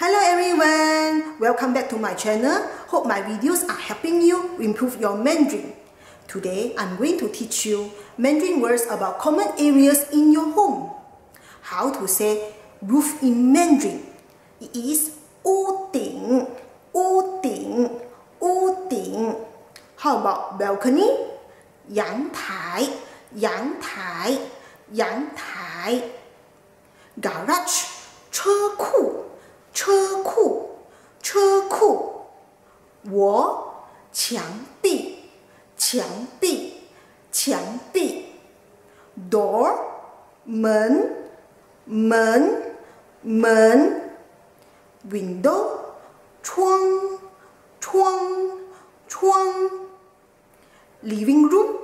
Hello everyone! Welcome back to my channel. Hope my videos are helping you improve your Mandarin. Today, I'm going to teach you Mandarin words about common areas in your home. How to say roof in Mandarin. It is 屋顶,屋顶,屋顶. How about balcony? 阳台,阳台,阳台. Garage, 车库, 车库，车库。我墙壁，墙壁，墙壁。door 门，门，门。window 窗，窗，窗。living room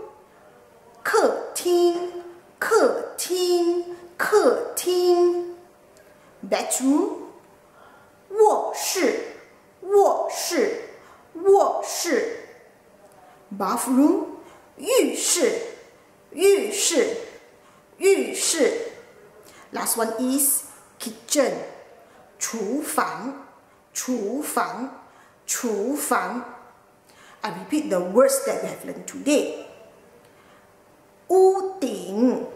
客厅，客厅，客厅。bedroom Bathroom，浴室，浴室，浴室。Last one is kitchen，厨房，厨房，厨房。I repeat the words that we have learned today. 屋顶，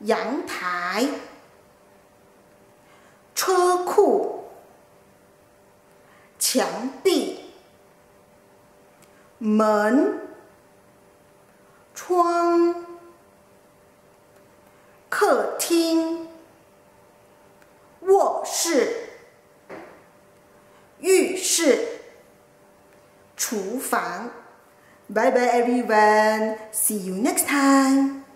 阳台。车库、墙壁、 门、窗、客厅、卧室、浴室、厨房。Bye bye everyone. See you next time.